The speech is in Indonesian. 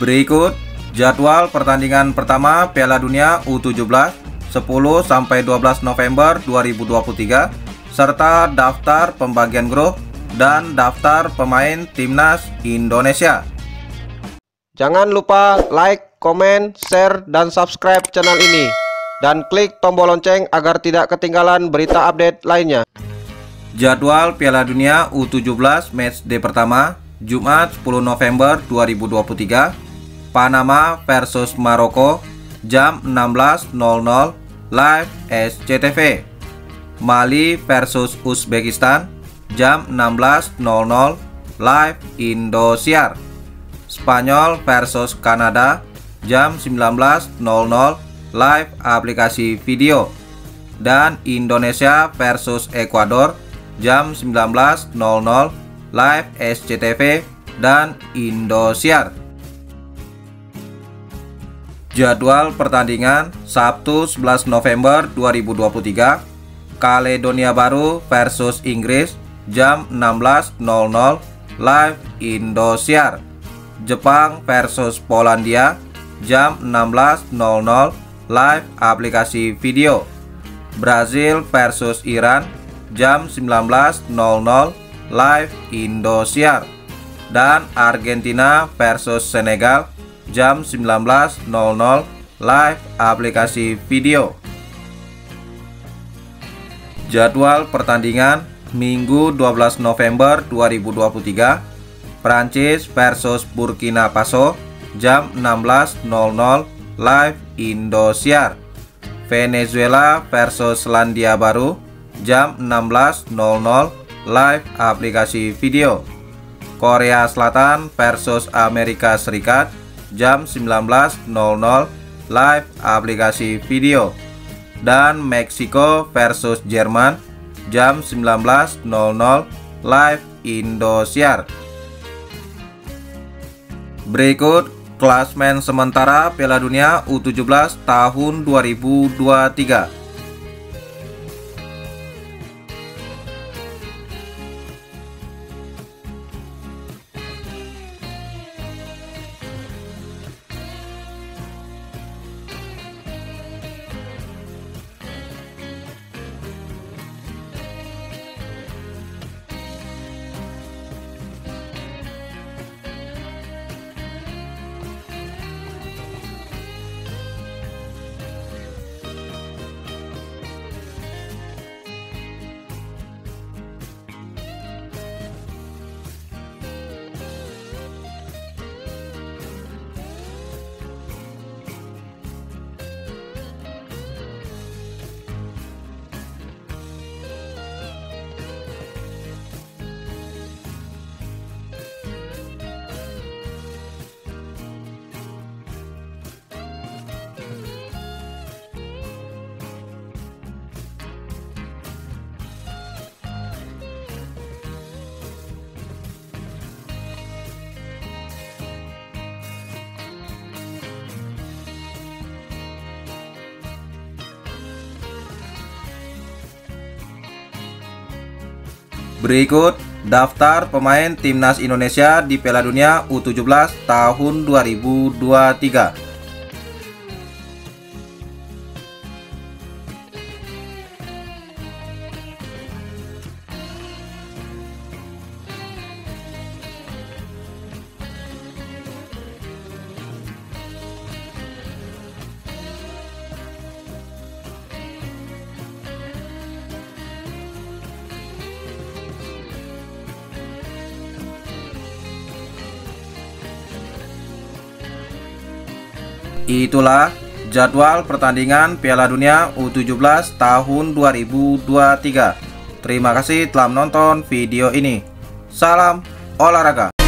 Berikut jadwal pertandingan pertama Piala Dunia U17 10 sampai 12 November 2023 serta daftar pembagian grup dan daftar pemain timnas Indonesia. Jangan lupa like, komen, share, dan subscribe channel ini dan klik tombol lonceng agar tidak ketinggalan berita update lainnya. Jadwal Piala Dunia U17 match day pertama Jumat 10 November 2023 Panama versus Maroko jam 16.00 live SCTV Mali versus Uzbekistan jam 16.00 live Indosiar. Spanyol versus Kanada jam 19.00 live aplikasi video. Dan Indonesia versus Ekuador jam 19.00 live SCTV dan Indosiar. Jadwal pertandingan Sabtu 11 November 2023 Kaledonia Baru versus Inggris jam 16.00 live Indosiar. Jepang versus Polandia jam 16.00 live aplikasi video. Brazil versus Iran jam 19.00 live Indosiar dan Argentina versus Senegal jam 19.00 live aplikasi video. Jadwal pertandingan Minggu 12 November 2023 Prancis versus Burkina Faso jam 16.00 live Indosiar Venezuela versus Selandia Baru jam 16.00 live aplikasi video Korea Selatan versus Amerika Serikat jam 19.00 live aplikasi video. Dan Meksiko versus Jerman jam 19.00 live Indosiar. Berikut klasmen sementara Piala Dunia U17 tahun 2023 Berikut daftar pemain timnas Indonesia di Piala Dunia U17 tahun 2023. Itulah jadwal pertandingan Piala Dunia U17 tahun 2023. Terima kasih telah menonton video ini. Salam olahraga.